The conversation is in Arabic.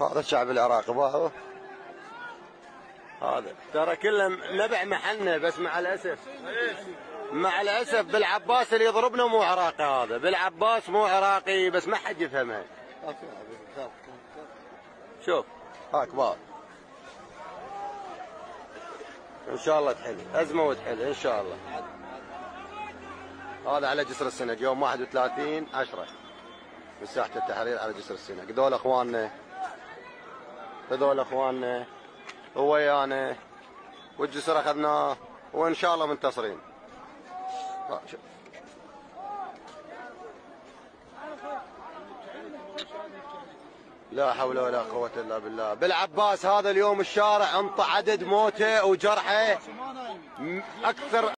هذا الشعب العراقي باهو هذا. ترى كله نبع محلنا بس مع الأسف. مع الأسف بالعباس اللي يضربنا مو عراقي هذا. بالعباس مو عراقي بس ما حد يفهمه. شوف. ها كبار إن شاء الله تحل. أزمة وتحل إن شاء الله. هذا على جسر السنق. يوم 31 10 من ساحه التحرير على جسر السنق. هذول إخواننا هذول اخواننا ويانا والجسر اخذناه وان شاء الله منتصرين. لا حول ولا قوة إلا بالله. بالعباس هذا اليوم الشارع انطى عدد موته وجرحه. أكثر